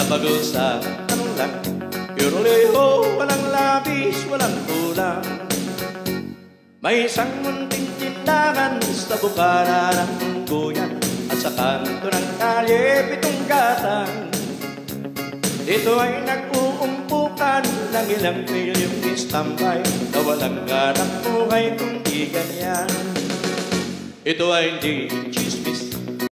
na bagol sa tanong lang Puro leho, walang labis, walang kulang May isang munting tindahan sa bukana ng buyan At sa kanto ng kalye, pitong katang Dito ay nag-uumpukan ng ilang milyong istambay Na walang ganang buhay kung di ganyan. Ito ay hindi